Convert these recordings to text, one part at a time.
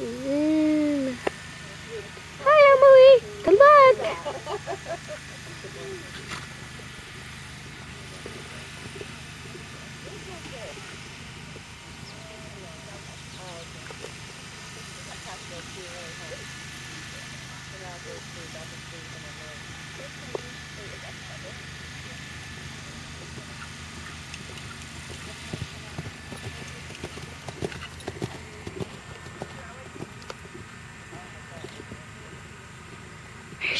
then... Hi, Emily. Good luck.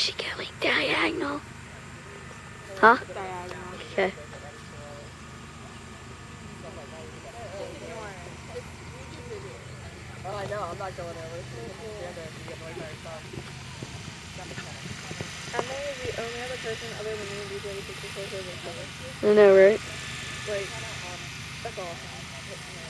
She going? Diagonal. Huh? Okay. Oh, I know. I'm not going over. Get. Emma is the only other person other than me of each other. I know, right? Like, that's all.